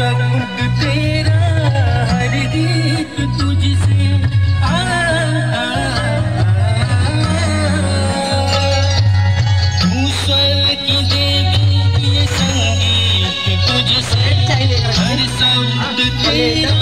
शब्द तेरा हर गीत तुझसे आ, आ, तू की देवी ये संगीत तुझसे हर शब्द तेरा